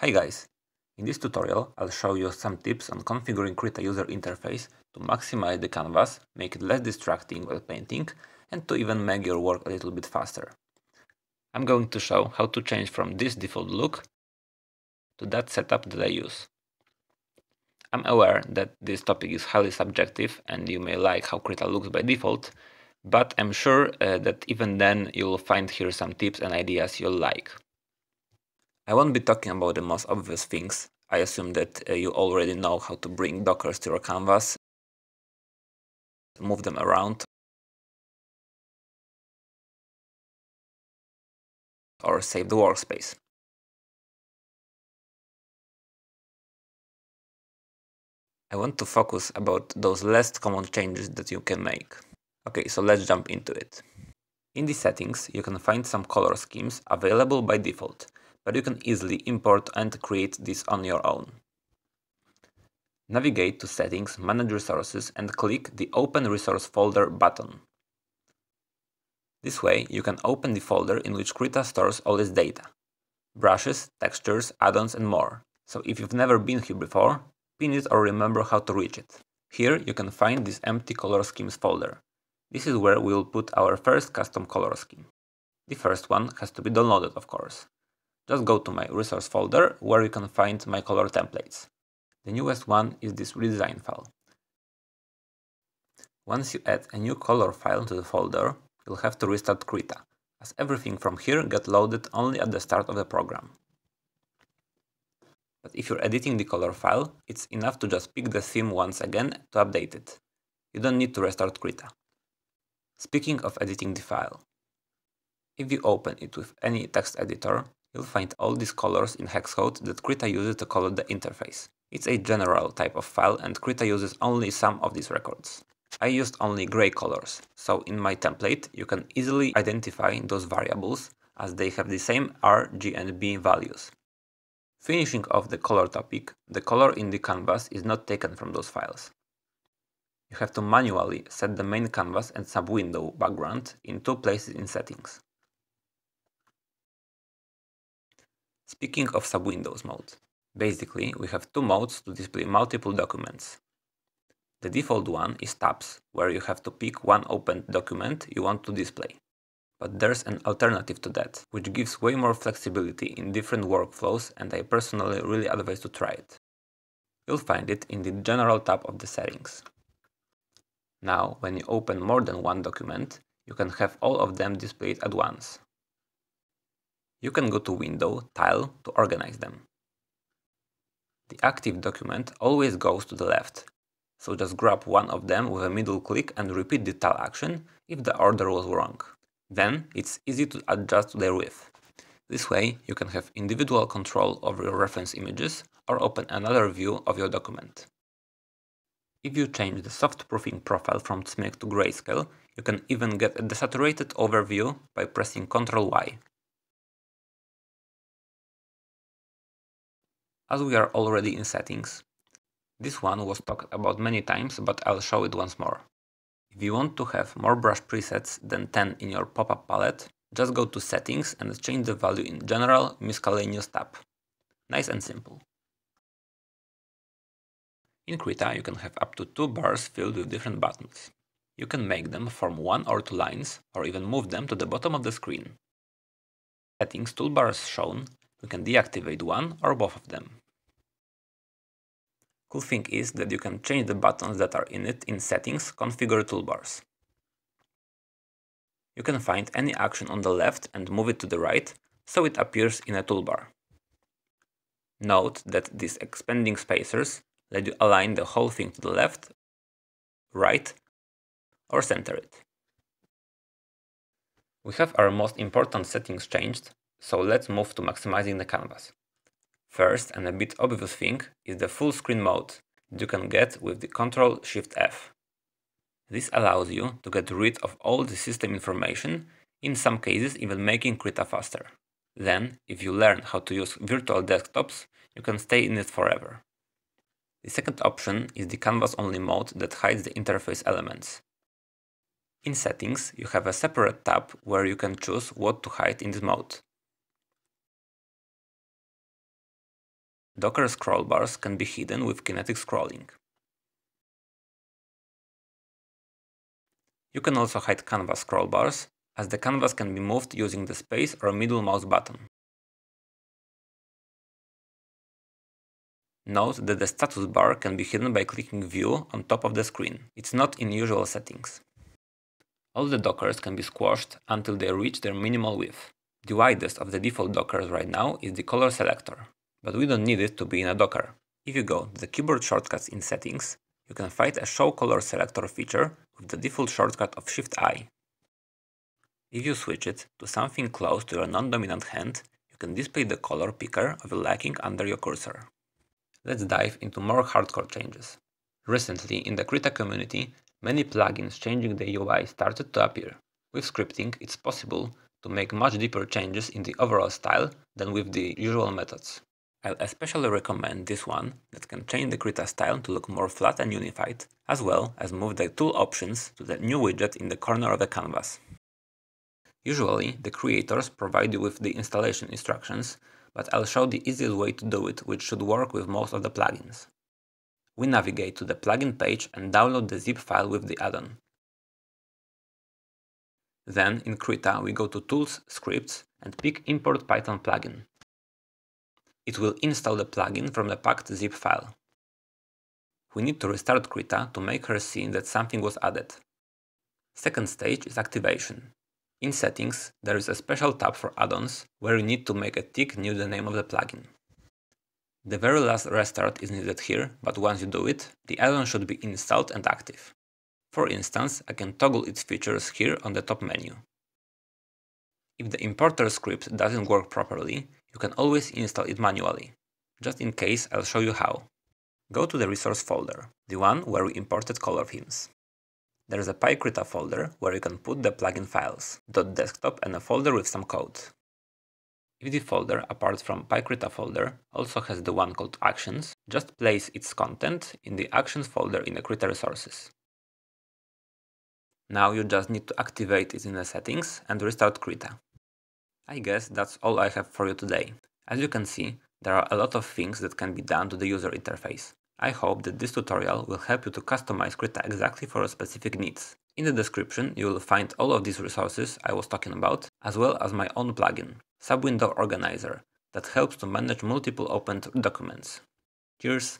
Hi guys! In this tutorial I'll show you some tips on configuring Krita user interface to maximize the canvas, make it less distracting while painting and to even make your work a little bit faster. I'm going to show how to change from this default look to that setup that I use. I'm aware that this topic is highly subjective and you may like how Krita looks by default, but I'm sure uh, that even then you'll find here some tips and ideas you'll like. I won't be talking about the most obvious things. I assume that uh, you already know how to bring dockers to your canvas, move them around, or save the workspace. I want to focus about those less common changes that you can make. Okay, so let's jump into it. In the settings, you can find some color schemes available by default, but you can easily import and create this on your own. Navigate to Settings, Manage Resources and click the Open Resource Folder button. This way, you can open the folder in which Krita stores all its data. Brushes, textures, add-ons and more. So if you've never been here before, pin it or remember how to reach it. Here you can find this empty color schemes folder. This is where we will put our first custom color scheme. The first one has to be downloaded of course. Just go to my resource folder where you can find my color templates. The newest one is this redesign file. Once you add a new color file to the folder, you'll have to restart Krita, as everything from here gets loaded only at the start of the program. But if you're editing the color file, it's enough to just pick the theme once again to update it. You don't need to restart Krita. Speaking of editing the file, if you open it with any text editor, you'll find all these colors in hex code that Krita uses to color the interface. It's a general type of file and Krita uses only some of these records. I used only gray colors, so in my template you can easily identify those variables as they have the same R, G and B values. Finishing off the color topic, the color in the canvas is not taken from those files. You have to manually set the main canvas and sub-window background in two places in settings. Speaking of sub-windows mode, basically we have two modes to display multiple documents. The default one is tabs, where you have to pick one open document you want to display. But there's an alternative to that, which gives way more flexibility in different workflows and I personally really advise to try it. You'll find it in the General tab of the settings. Now, when you open more than one document, you can have all of them displayed at once. You can go to Window, Tile to organize them. The active document always goes to the left, so just grab one of them with a middle click and repeat the tile action if the order was wrong. Then it's easy to adjust their width. This way you can have individual control over your reference images or open another view of your document. If you change the soft proofing profile from CMYK to grayscale, you can even get a desaturated overview by pressing Ctrl Y. As we are already in settings, this one was talked about many times, but I'll show it once more. If you want to have more brush presets than 10 in your pop-up palette, just go to settings and change the value in general miscellaneous tab. Nice and simple. In Krita you can have up to two bars filled with different buttons. You can make them form one or two lines, or even move them to the bottom of the screen. Settings toolbars shown, we can deactivate one or both of them. Cool thing is that you can change the buttons that are in it in Settings Configure Toolbars. You can find any action on the left and move it to the right, so it appears in a toolbar. Note that these expanding spacers let you align the whole thing to the left, right, or center it. We have our most important settings changed, so let's move to maximizing the canvas. First and a bit obvious thing is the full screen mode that you can get with the Ctrl Shift F. This allows you to get rid of all the system information, in some cases even making Krita faster. Then, if you learn how to use virtual desktops, you can stay in it forever. The second option is the canvas only mode that hides the interface elements. In settings, you have a separate tab where you can choose what to hide in this mode. Docker scroll bars can be hidden with kinetic scrolling. You can also hide canvas scroll bars, as the canvas can be moved using the space or middle mouse button. Note that the status bar can be hidden by clicking View on top of the screen. It's not in usual settings. All the dockers can be squashed until they reach their minimal width. The widest of the default dockers right now is the color selector but we don't need it to be in a Docker. If you go to the keyboard shortcuts in settings, you can find a show color selector feature with the default shortcut of Shift-I. If you switch it to something close to your non-dominant hand, you can display the color picker of your liking under your cursor. Let's dive into more hardcore changes. Recently, in the Krita community, many plugins changing the UI started to appear. With scripting, it's possible to make much deeper changes in the overall style than with the usual methods. I'll especially recommend this one that can change the Krita style to look more flat and unified, as well as move the tool options to the new widget in the corner of the canvas. Usually, the creators provide you with the installation instructions, but I'll show the easiest way to do it which should work with most of the plugins. We navigate to the plugin page and download the zip file with the add-on. Then, in Krita, we go to Tools, Scripts, and pick Import Python plugin it will install the plugin from the packed zip file. We need to restart Krita to make her see that something was added. Second stage is activation. In settings, there is a special tab for add-ons where you need to make a tick near the name of the plugin. The very last restart is needed here, but once you do it, the add-on should be installed and active. For instance, I can toggle its features here on the top menu. If the importer script doesn't work properly, you can always install it manually. Just in case, I'll show you how. Go to the resource folder, the one where we imported color themes. There is a PyKrita folder where you can put the plugin files, .desktop and a folder with some code. If the folder, apart from PyKrita folder, also has the one called Actions, just place its content in the Actions folder in the Krita resources. Now you just need to activate it in the settings and restart Krita. I guess that's all I have for you today. As you can see, there are a lot of things that can be done to the user interface. I hope that this tutorial will help you to customize Krita exactly for your specific needs. In the description you will find all of these resources I was talking about, as well as my own plugin, Subwindow Organizer, that helps to manage multiple opened documents. Cheers!